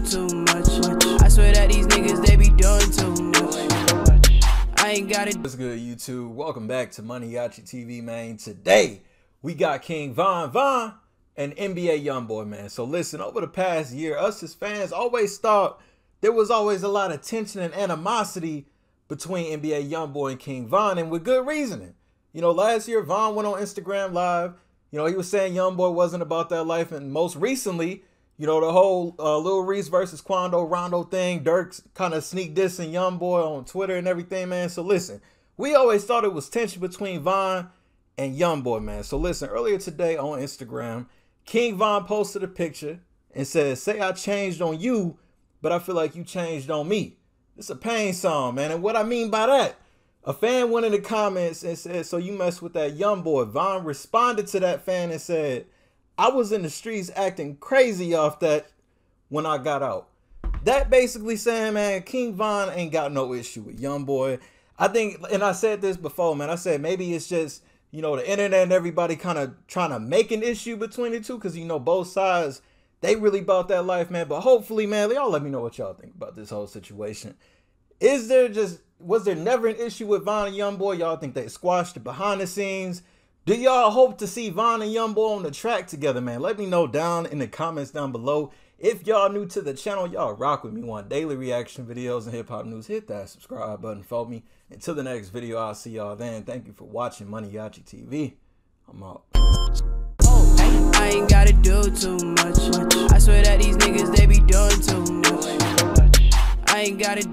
too much. I swear that these niggas, they be doing too much. I ain't got it. What's good, YouTube? Welcome back to Money Yachi TV, man. Today, we got King Von Von and NBA Youngboy, man. So listen, over the past year, us as fans always thought there was always a lot of tension and animosity between NBA Youngboy and King Von, and with good reasoning. You know, last year, Von went on Instagram Live. You know, he was saying Youngboy wasn't about that life, and most recently, you know, the whole uh, Lil Reese versus Quando Rondo thing, Durk's kind of sneak dissing Young Boy on Twitter and everything, man. So listen, we always thought it was tension between Von and Young Boy, man. So listen, earlier today on Instagram, King Von posted a picture and said, "Say I changed on you, but I feel like you changed on me." It's a pain song, man. And what I mean by that, a fan went in the comments and said, "So you mess with that Young Boy?" Von responded to that fan and said I was in the streets acting crazy off that when I got out. That basically saying, man, King Von ain't got no issue with Young Boy. I think, and I said this before, man. I said maybe it's just you know the internet and everybody kind of trying to make an issue between the two because you know both sides they really bought that life, man. But hopefully, man, y'all let me know what y'all think about this whole situation. Is there just was there never an issue with Von and Young Boy? Y'all think they squashed it behind the scenes? Do y'all hope to see Von and Youngboy on the track together, man? Let me know down in the comments down below. If y'all new to the channel, y'all rock with me. Want daily reaction videos and hip hop news, hit that subscribe button. Follow me. Until the next video, I'll see y'all then. Thank you for watching Money Yachi TV. I'm out. I ain't gotta do too much. I swear that these niggas, they be doing too much. I ain't gotta